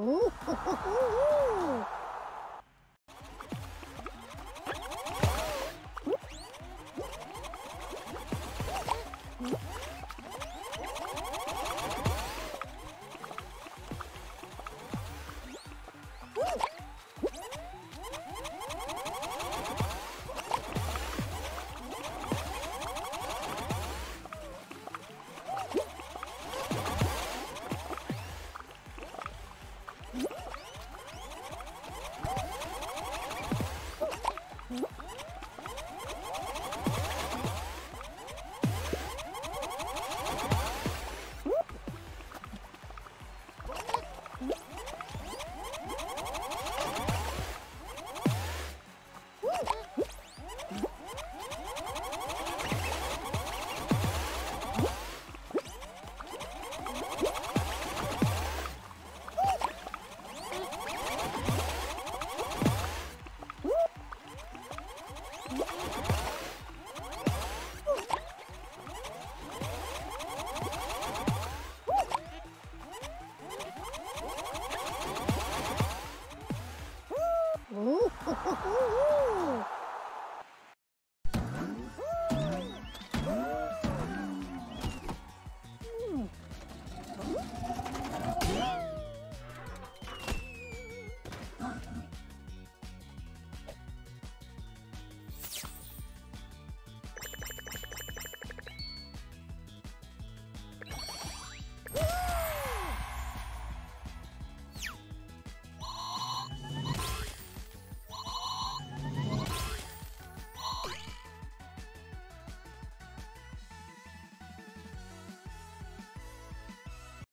Ooh.